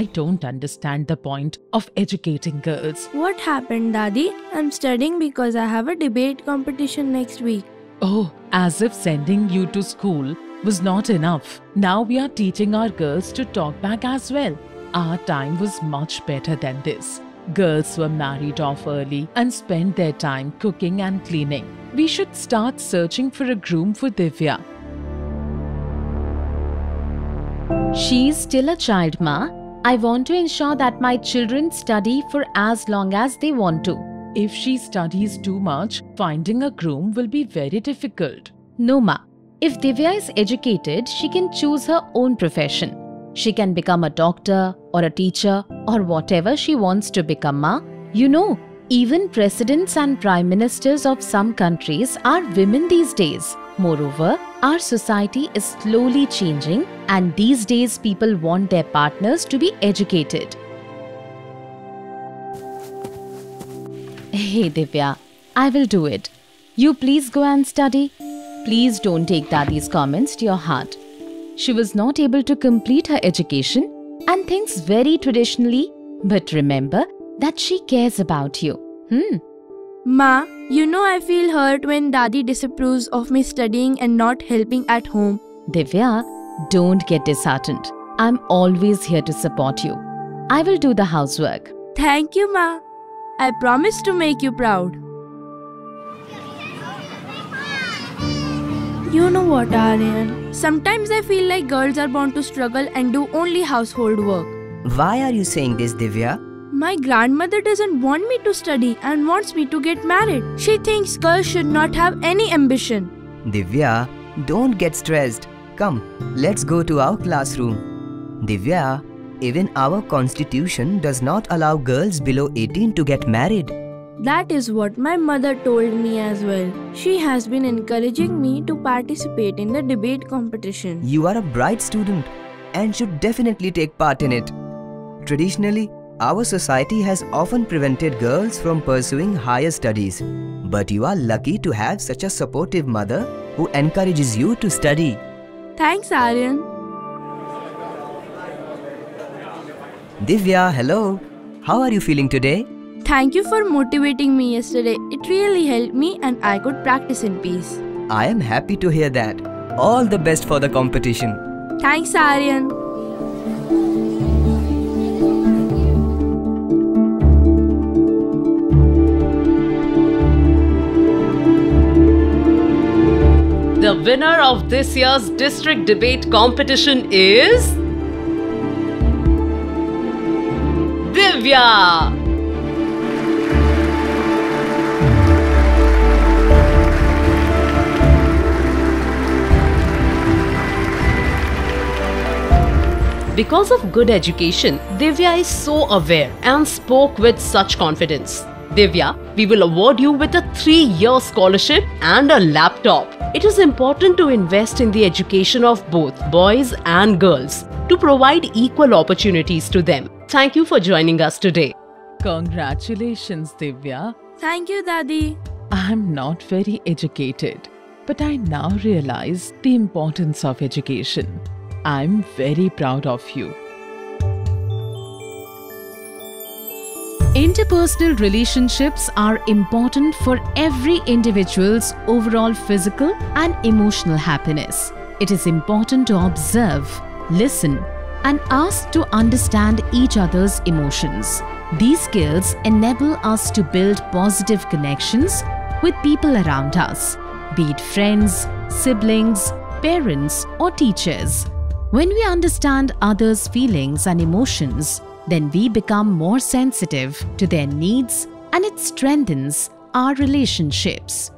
I don't understand the point of educating girls. What happened, Dadi? I'm studying because I have a debate competition next week. Oh, as if sending you to school was not enough. Now we are teaching our girls to talk back as well. Our time was much better than this. Girls were married off early and spent their time cooking and cleaning. We should start searching for a groom for Divya. She's still a child, Ma. I want to ensure that my children study for as long as they want to. If she studies too much, finding a groom will be very difficult. No, Ma. If Divya is educated, she can choose her own profession. She can become a doctor or a teacher or whatever she wants to become, Ma. You know, even presidents and prime ministers of some countries are women these days. Moreover, our society is slowly changing, and these days people want their partners to be educated. Hey Divya, I will do it. You please go and study. Please don't take Dadi's comments to your heart. She was not able to complete her education and thinks very traditionally, but remember that she cares about you. Hmm. Ma, you know I feel hurt when Dadi disapproves of me studying and not helping at home. Divya, don't get disheartened. I'm always here to support you. I will do the housework. Thank you, Ma. I promise to make you proud. You know what, Aryan? Sometimes I feel like girls are born to struggle and do only household work. Why are you saying this, Divya? My grandmother doesn't want me to study and wants me to get married. She thinks girls should not have any ambition. Divya, don't get stressed. Come, let's go to our classroom. Divya, even our constitution does not allow girls below 18 to get married. That is what my mother told me as well. She has been encouraging me to participate in the debate competition. You are a bright student and should definitely take part in it. Traditionally, our society has often prevented girls from pursuing higher studies. But you are lucky to have such a supportive mother who encourages you to study. Thanks, Aryan. Divya, hello. How are you feeling today? Thank you for motivating me yesterday. It really helped me and I could practice in peace. I am happy to hear that. All the best for the competition. Thanks, Aryan. The winner of this year's district debate competition is. Divya! Because of good education, Divya is so aware and spoke with such confidence. Divya, we will award you with a three year scholarship and a laptop. It is important to invest in the education of both boys and girls to provide equal opportunities to them. Thank you for joining us today. Congratulations, Divya. Thank you, Dadi. I'm not very educated, but I now realize the importance of education. I'm very proud of you. Interpersonal relationships are important for every individual's overall physical and emotional happiness. It is important to observe, listen, and ask to understand each other's emotions. These skills enable us to build positive connections with people around us, be it friends, siblings, parents, or teachers. When we understand others' feelings and emotions, then we become more sensitive to their needs and it strengthens our relationships.